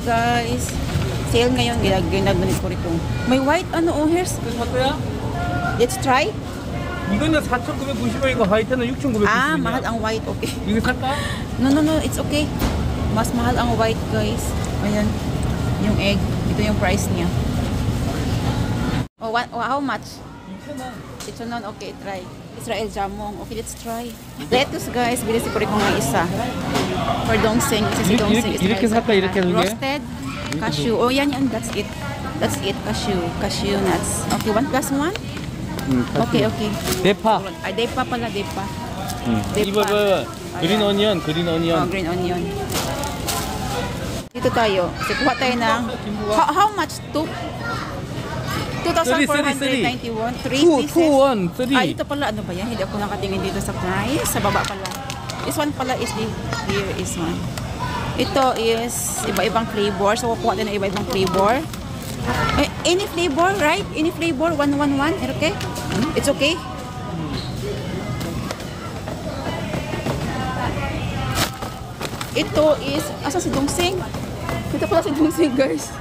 guys. Sale ngayon, ginag ni Kurikong. May white ano oh hairs. 이거 살 거야? Let's try. 이거는 4,990원이고 화이트는 6,990원이야. Ah, mahal ang white. Okay. 이거 살까? No, no, no. It's okay. Mas mahal ang white, guys. Ayan. Yung egg. Ito yung price niya. Oh, what, oh how much? 2,000원. Ito nun, okay, try. Israel jamong. Okay, let's try. Lettuce, guys. Bili si Kurik ko nga isa. For dongseng. Isa si dongseng. Israel jamong. Roasted. Cashew. Oh, yan, yan. That's it. That's it. Cashew. Cashew nuts. Okay, one plus one? Hmm, okay, okay. Depa. Ay, depa pala. Depa. Hmm. Depa. Green onion. Green onion. Oh, green onion. Dito tayo. Kasi kuha tayo ng... How, how much? Two? 2,491. 3 Two, pieces. two, one, three. Ah, ito pala, ano ba yan? Hindi ako nakatingin dito sa price. Sa baba pala. This one pala is the, here is one. Ito is iba-ibang flavor. So, kukuha din na iba-ibang flavor. Eh, any flavor, right? Any flavor, 111. Okay? Hmm? It's okay? Ito is, asa si Dungsing? Ito pala si Dungsing, guys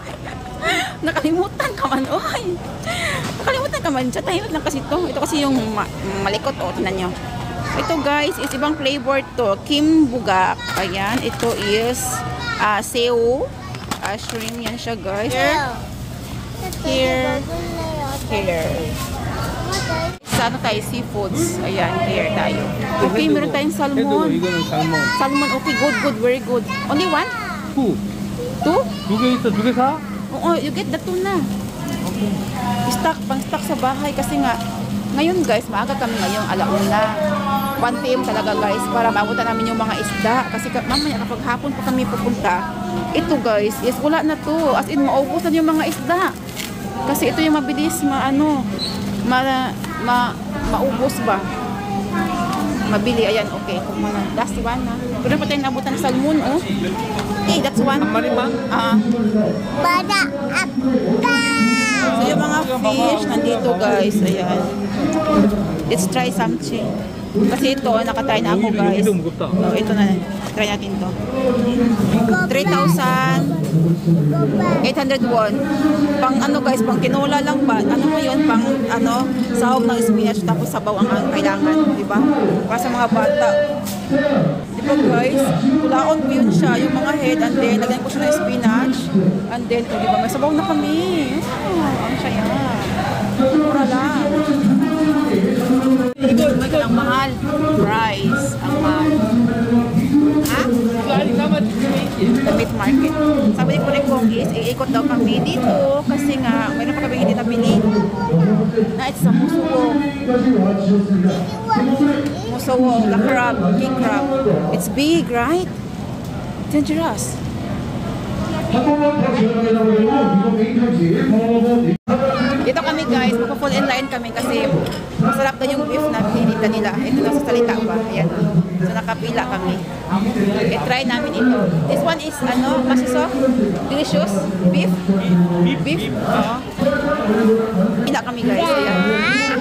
nakalimutan ka man, oy. Nakalimutan ka man, sa tahimik lang kasi to. Ito kasi yung ma malikot, oh, tinan nyo. Ito guys, is ibang flavor to. Kim Bugak. Ayan, ito is ah, uh, seo. Uh, ah, shrimp yan siya guys. Yeah. Here. Here. Sa ano tayo, seafoods. Ayan, here tayo. Okay, meron tayong salmon. Salmon, okay, good, good, very good. Only one? Two. Two? Two? Two? Two? Oo, you get the tuna. Stock, pang stock sa bahay kasi nga, ngayon guys, maaga kami ngayong alauna. 1 p.m. talaga guys, para maabutan namin yung mga isda. Kasi ka, mamaya kapag hapon pa kami pupunta, ito guys, is wala na to. As in, maubos na yung mga isda. Kasi ito yung mabilis, maano, ma, ma, maubos ba? Mabili, ayan, okay. Last one na. Pero pa tayo nabutan ng salmon, oh one Marimang? Uh, ah. Bada Akka! So yung mga fish nandito guys. Ayan. Let's try something. Kasi ito, ah, nakatry na ako guys. No, ito na. Try natin to. 3,800 won. Pang ano guys, pang kinula lang ba? Ano mo yun? Pang ano, sahog ng spinach tapos sabaw ang kailangan. Diba? Para sa mga bata ito guys. Kulaon po yun siya, yung mga head. And then, lagyan ko siya ng spinach. And then, oh, diba, may sabaw na kami. Oh, ang siya yan. Mura lang. Good, good. Ang mahal. Price. Ang mahal. Ha? Galing naman the meat market. Sabi ko rin kung is, iikot daw kami dito kasi nga, mayroon pa kami hindi nabili na it's sa musuko. Musuwo. Musuwo, the crab, king crab. It's big, right? Dangerous. Dito kami guys, magpa-full in line kami kasi masarap na yung beef na pinita nila. Ito na sa salita ba? Ayan. So nakapila kami. I-try namin ito. This one is ano, masiso? Delicious? Beef? Beef? Oo. Pila kami guys. Ayan.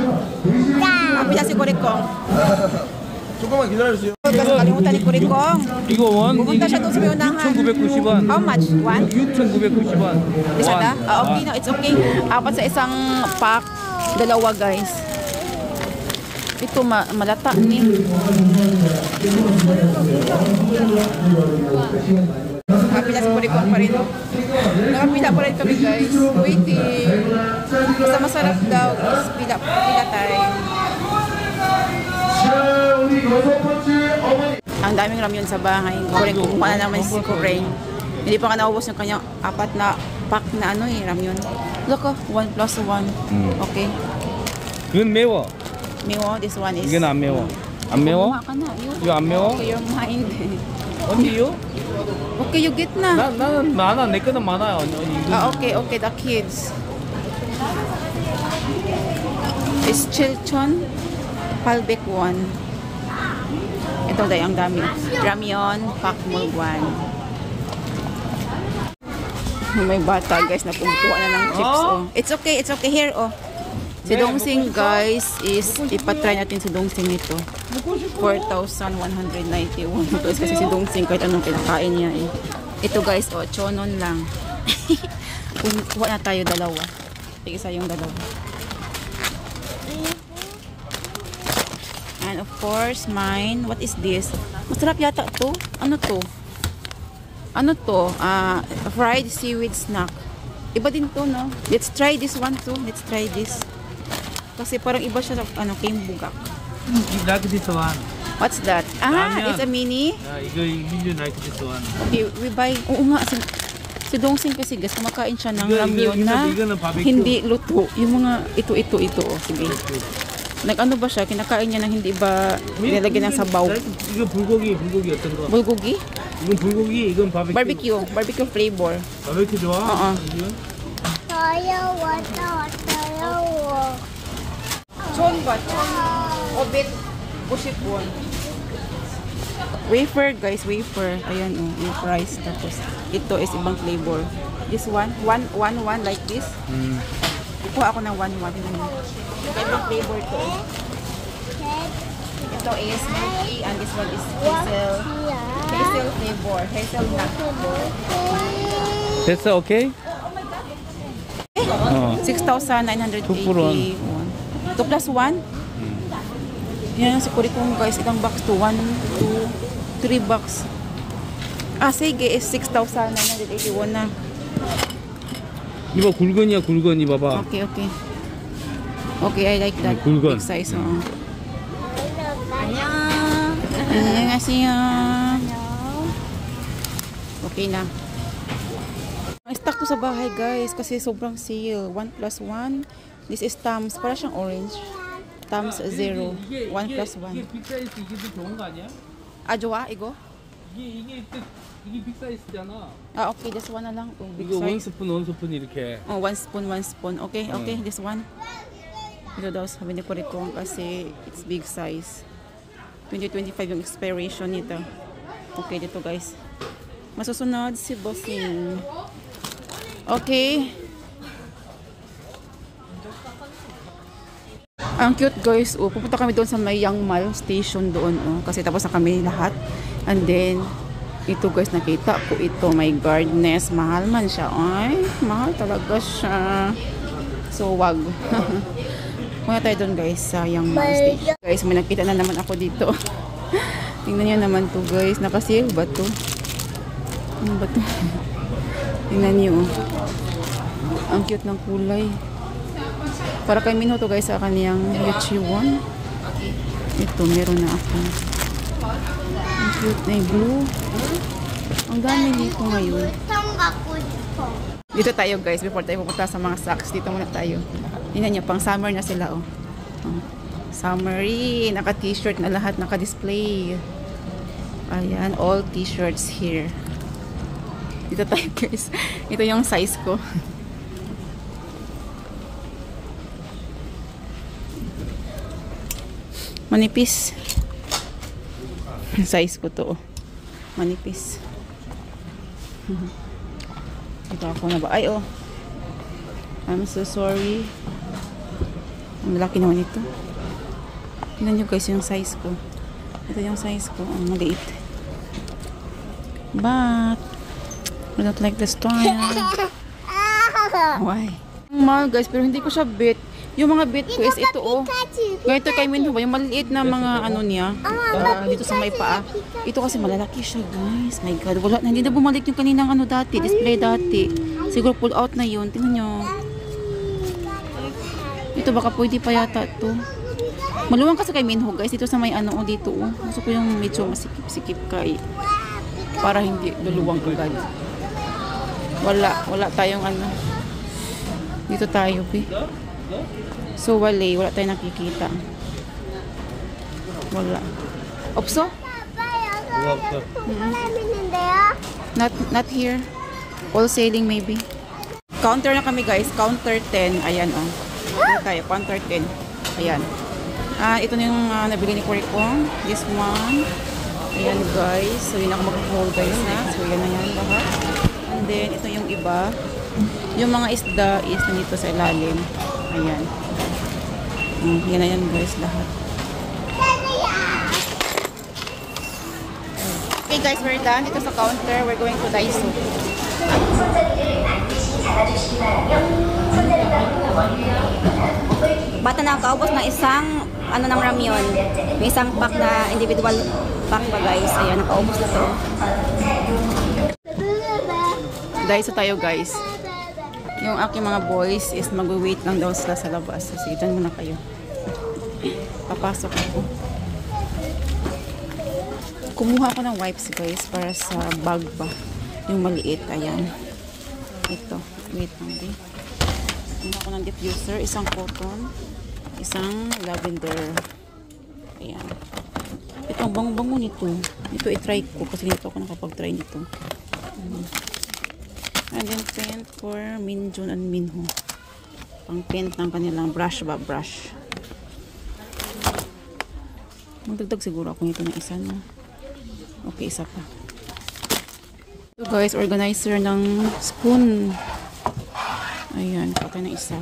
Ah, pila si Kurikong. 조금만 기다려주세요. Kasi kalimutan ni Kurikong. 이거 원, Pupunta siya doon sa may unahan. 6,990원. How much? One? 6,990원. Isa na? Ah, okay no, it's okay. Apat sa isang pack, dalawa guys. Ito ma malata ni. Nakapila sa Purikon pa rin. Nakapila pa rin kami guys. Waiting. Basta masarap daw. is Pila, pila tayo. Ang daming ramyun sa bahay. Kuring kumuha na naman si Kuring. Hindi pa nga naubos yung kanyang apat na pack na ano eh, ramyun. Look oh, one plus one. Mm. Okay. 이건 매워. Mewo, this one is... 이건 안 매워. 안 매워? Kumuha ka na. You, 이거 안 매워? okay, your mind. 언니요? okay, you get na. 나, 나는 많아. 내 거는 많아요. 언니, 이거. Ah, okay, okay, the kids. Is Chilchon Palbek one. Ito dahil ang dami. Ramyon, Pakmulwan. May bata guys na kumukuha na ng chips. Oh. It's okay, it's okay. Here, oh. Si Dongsing guys is ipatry natin si Dongsing nito. 4,191 pesos kasi si Dongsing kahit anong kinakain niya eh. Ito guys, oh, chonon lang. Kuha na tayo dalawa. Tig-isa yung dalawa. Of course, mine. What is this? Masarap yata to. Ano to? Ano to? Uh, fried seaweed snack. Iba din to, no? Let's try this one too. Let's try this. Kasi parang iba siya sa ano, came bugak. You like this one? What's that? Ah, Onion. it's a mini? Yeah, you, you like this one. Okay, we buy... Oo nga, si, si Dongsing kasi gas, kumakain siya ng ramyon na, na hindi luto. Yung mga ito-ito-ito, oh. Sige. Okay. Nag-ano ba siya? Kinakain niya ng hindi ba nilalagyan ng sabaw? 이거 불고기, 불고기 어떤 거? Bulgogi? 이건 불고기, 이건 바베큐. Barbecue. Barbecue flavor. 바베큐 좋아? Oo. 이건? Tayo, wata, tayo. Chon ba? Chon. Obit. Bushipon. Wafer guys, wafer. Ayan oh, yung price. Tapos ito is ibang flavor. This one, one, one, one like this. 음. Kukuha ako ng one, one. Tingnan niyo. Ibang flavor to. eh. Ito is milky and this one is hazel. Hazel flavor. Hazelnut. 됐어, 오케이? 어. 6,980. Two for one. 2 plus 1? Yan ang sikuri kong guys. Ilang box to? 1, 2, 3 box. Ah, sige. Is 6,981 na. 이봐, 굵은이야, 굵은이 봐봐. Okay, okay. Okay, I like that. Cool gun. Big size. Oo. Annyeonghaseyo. Okay na. Ang stock to sa bahay guys kasi sobrang sale. 1 plus 1. This is Tams. Para siyang orange. Tams 0. 1 plus 1. 이게 빅사이즈 이게 더 좋은 거 아니야? Ah, jowa? Igo? 이게 이게 또 이게 빅사이즈잖아. Ah, okay. This one na lang. Oh, big 이거 원 size. 스푼 원 스푼 이렇게. Oh, one spoon, one spoon. Okay, okay. This one. Ito daw sabi ni Kurikong kasi it's big size. 2025 yung expiration nito. Okay, dito guys. Masusunod si Bossing. Okay. Ang cute guys. Oh, pupunta kami doon sa may Young Mall station doon. Oh, kasi tapos na kami lahat. And then, ito guys, nakita ko ito. My gardeners. Mahal man siya. Ay, mahal talaga siya. So, wag. Muna tayo doon guys sa Mall station. Guys, may nakita na naman ako dito. Tingnan niyo naman to guys. Nakasale ba to? Ano ba to? Tingnan niyo. oh. Ang cute ng kulay. Para kay Minho to guys sa kaniyang Yuchiwon. Ito, meron na ako. Ang cute na yung blue. Ang dami dito ngayon. Dito tayo guys, before tayo pupunta sa mga socks, dito muna tayo. Tingnan niyo, pang summer na sila oh. oh. Summery, naka t-shirt na lahat, naka-display. Ayan, all t-shirts here. Dito tayo guys. Ito yung size ko. Manipis. Size ko to. oh. Manipis. Ito ako na ba? Ay, oh. I'm so sorry. Ang laki naman ito. Tingnan nyo guys yung size ko. Ito yung size ko. Ang maliit. But, I don't like the style. Why? Ang mahal guys, pero hindi ko siya bit. Yung mga bit ko is ito oh. Ganito kay Minho ba? Yung maliit na mga ano niya. ah, dito sa may paa. Ito kasi malalaki siya guys. My God. Wala na. Hindi na bumalik yung kaninang ano dati. Display dati. Siguro pull out na yun. Tingnan nyo. Ito baka pwede pa yata to. Maluwang kasi kay Minho guys. Ito sa may ano o dito o. Gusto ko yung medyo masikip-sikip kay para hindi luluwang agad. Wala. Wala tayong ano. Dito tayo pe. So wala. Eh. Wala tayong nakikita. Wala. Opso? Mm -hmm. Not, not here. All sailing maybe. Counter na kami guys. Counter 10. Ayan o. Oh. Dito tayo. Counter 10. Ayan. Ah, ito na yung ah, nabili ni Kurikong. This one. Ayan guys. So yun ako mag-hold guys na. So yan na yan lahat. And then ito yung iba. Yung mga isda is nandito sa ilalim. Ayan. Mm, yan na yan guys lahat. Okay guys, we're done. Dito sa counter, we're going to Daiso. Bata na kaubos ng isang ano ng ramyon. May isang pack na individual pack pa guys. Ayan, nakaubos na to. Daiso tayo guys. Yung aking mga boys is mag-wait lang daw sila sa labas. Sige, dyan muna kayo. Papasok ako. Kumuha ako ng wipes guys para sa bag ba. Yung maliit. Ayan. Ito. Wait lang din. Kumuha ako ng diffuser. Isang cotton. Isang lavender. Ayan. Ito ang bango-bango nito. Ito i-try ko kasi dito ako nakapag-try nito. And then paint for Minjun and Minho. Pang paint ng kanilang brush ba? Brush. Magdagdag siguro ako nito ng isa na. Okay, isa pa. So guys, organizer ng spoon. Ayan, patay na isa.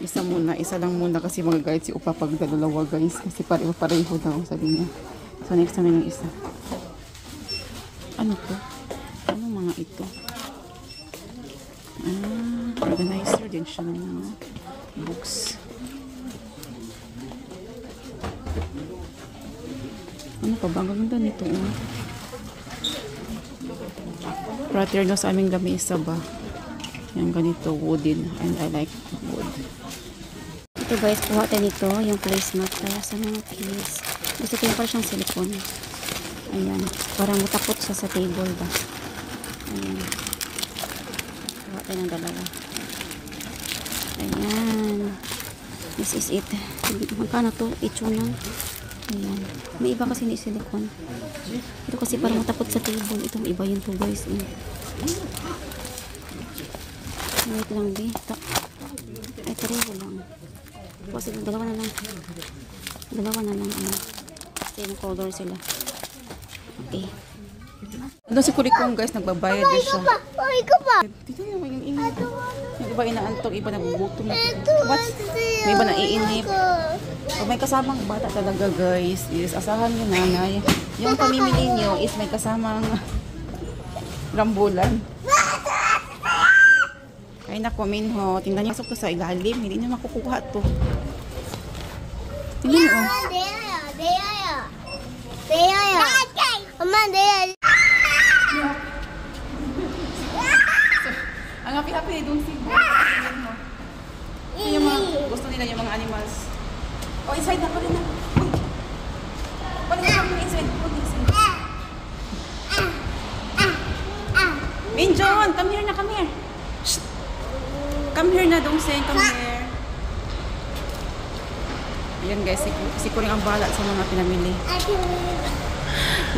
Isa muna, isa lang muna kasi mga guys si Upa pag dalawa guys. Kasi pareho-pareho daw sabi niya. So next time yung isa. Ano to? Ano mga ito? Ah, organizer din siya ng mga books. Ano pa ba? Ang ganda nito. Oh. Fraterno sa aming lamesa ba? Yung ganito, wooden. And I like wood. Ito guys, kuha tayo nito. Yung placemat para sa mga keys. Gusto ko yung para siyang silicone. Ayan. Parang matapot siya sa table ba. Ayan. Kuha tayo ng dalawa. Ayan. This is it. Magkano to? Ichuna. Ayan. May iba kasi ni silicone. Ito kasi parang matapot sa table. Itong iba yun to guys. Eh. Wait lang. Ito. Ay, pareho lang. Kasi dalawa na lang. Dalawa na lang. Ano. Same color sila. Okay. Doon si Kurikong guys, nagbabayad din siya. Uy, ko ba? Tignan mo yung inip. Yung iba inaantok, iba nagugutom na. What? May iba naiinip. Pag may kasamang bata talaga guys, is asahan nyo nanay. Yung pamimili nyo is may kasamang rambulan. Ay nako, Minho. Tingnan niyo sa ilalim. Hindi niya makukuha to. Tingnan niyo. Deya, deya, deya. Deya. Mama, deya. Ang happy-happy, don't see Yung gusto nila yung mga animals. Oh, inside na, pala na. Pala na, pala inside. Pala inside. Minjon, come here na, come here. Come here na, Dongsen. Come here. Ayan guys, si, si Kuring ang bala sa mga pinamili.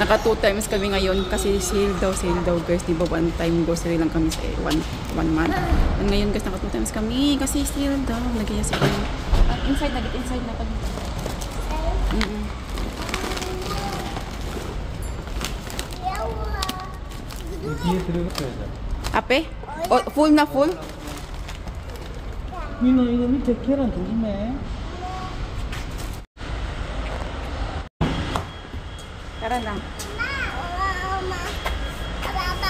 Naka two times kami ngayon kasi sale daw, sale daw guys. Di ba one time grocery lang kami sa eh, one, one month. And ngayon guys, naka two times kami kasi sale daw. Nagkaya si Kuring. Uh, inside, nagit inside na kami. Mm -mm. Ape? O, full na full? 민호 이거 밑에 계란 조심해. Tara na. 엄마, 봐봐.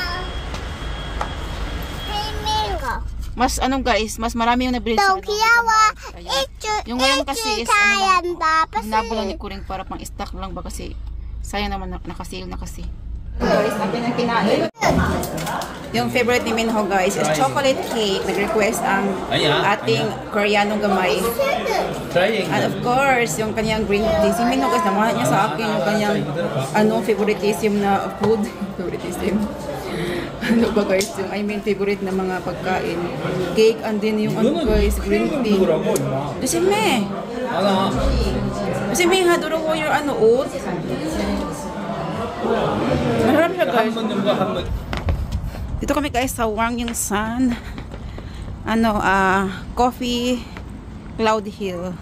할미가. Mas ano guys, mas marami yung nabili 너 sa 귀여워. Ayan. 일주, Yung ngayon kasi is 일주 ano lang, 사연다. hinabol lang ni Kuring para pang stock lang ba kasi sayang naman na, nakasale na kasi. Guys, ang pinakinain. Yung favorite ni Minho guys is chocolate cake. Nag-request ang ating Koreanong gamay. And of course, yung kanyang green tea. Si Minho guys, namahan niya sa akin yung kanyang anong favoritism na food. favoritism. ano ba guys, yung I mean favorite na mga pagkain. Cake and then yung ano guys, green tea. Kasi me. Kasi me ha, ko yung ano oat. Masarap siya guys. Dito kami guys sa Wang Yung San. Ano, ah, uh, coffee cloud hill.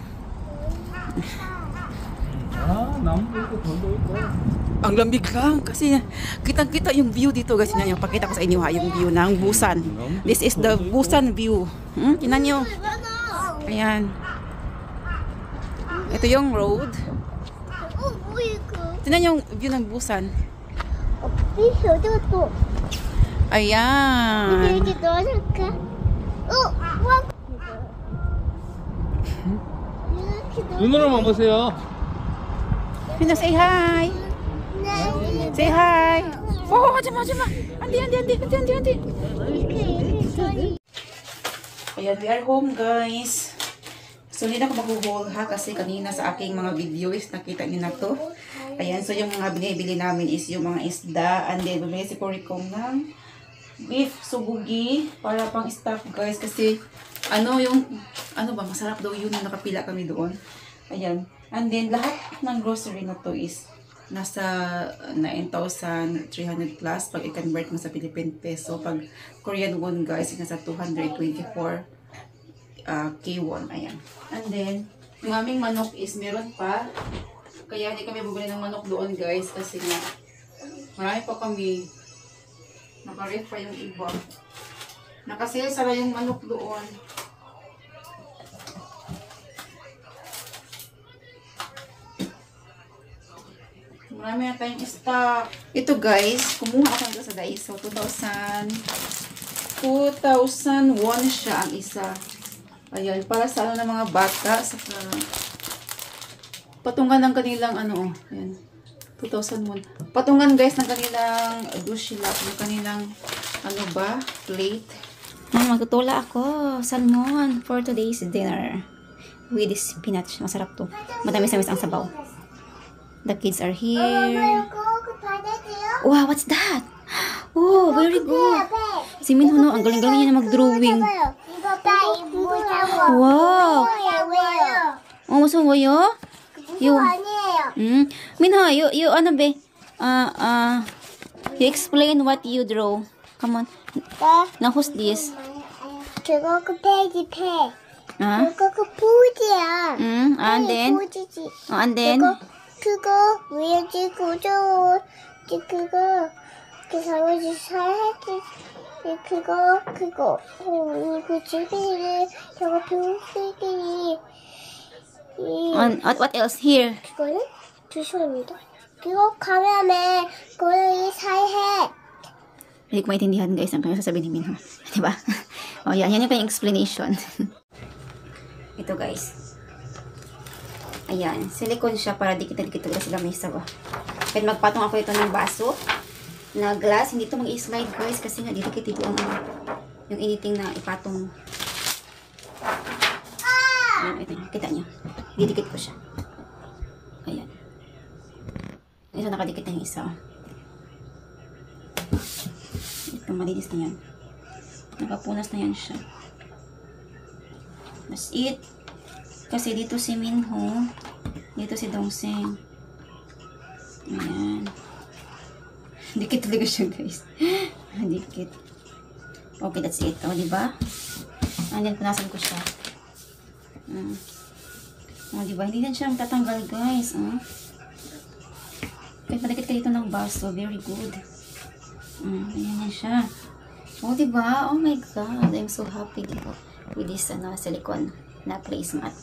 Ang lamig lang kasi kitang-kita yung view dito guys. Tingnan niyo, pakita ko sa inyo ha yung view ng Busan. This is the Busan view. Hmm? Tingnan niyo. Ayan. Ito yung road. Tingnan yung yun ang busan. Ayan. 눈으로만 보세요. Pino, say hi. Say hi. Oh, haji ma, haji ma. Andi, andi, andi, andi, andi, andi. Ayan, we are home guys. So, hindi na ako mag-haul ha kasi kanina sa aking mga video is nakita niyo na to. Ayan, so yung mga binibili namin is yung mga isda. And then, bumili si Coricom ng beef subugi para pang stock, guys. Kasi, ano yung, ano ba, masarap daw yun na nakapila kami doon. Ayan. And then, lahat ng grocery na to is nasa 9,300 plus pag i-convert mo sa Philippine peso. Pag Korean won, guys, nasa 224 uh, K1. Ayan. And then, yung aming manok is meron pa. Kaya hindi kami bumili ng manok doon, guys, kasi nga, marami pa kami. Nakaref pa yung iba. Nakasale sara yung manok doon. Marami na tayong stock. Ito guys, kumuha ako nito sa Daiso. 2,000 2,001 siya ang isa. Ayan, para sa ano ng mga bata. Saka patungan ng kanilang ano, oh, ayan. 2,001. Patungan guys ng kanilang dushilap, ng kanilang ano ba, plate. Mama, magtutula ako. Salmon for today's dinner. With this spinach. Masarap to. Matamis-tamis ang sabaw. The kids are here. Wow, what's that? Oh, very good. Si Minho, no, ang galing-galing niya na mag-drawing. Wow. Oh, gusto mo yo? You, 아니에요. mm. Minho, you, you, ano be? Uh, uh, you explain what you draw. Come on. 네. Now, who's this? 그거 그 페이지 페. Ah? 그거 그 포즈야. Mm, and then? 포즈지. Oh, and then? 그거 그거 위에지 구조 그거 그 사무실 살지 그거 그거 어, 그 집이를 저거 이 On, what, what else here? 그거는 주소입니다. 그거 가면에 고양이 살해. Hindi ko maintindihan guys ang kanyang sasabihin ni Minho. Diba? o yan, yan yung kanyang explanation. Ito guys. Ayan, silicone siya para dikit-dikit ulit sila may sawa. Kahit magpatong ako ito ng baso na glass, hindi ito mag-slide guys kasi nga didikit dito ang ano, yung anything na ipatong. Ayan, ito, kita niyo. Didikit ko siya. Ayan. Ito nakadikit na yung isa. oh. Ito, malinis na yan. Nakapunas na yan siya. That's it. Kasi dito si Minho. Dito si Dongseng. Ayan. Dikit talaga siya, guys. Dikit. Okay, that's it. O, diba? Then, punasan ko siya. Mm. O, diba? Hindi na siya tatanggal, guys. Oh. Kahit madikit ka dito ng baso, very good. Mm, ayan na siya. Oh, diba? Oh my God. I'm so happy dito with this ano, silicone na placemat.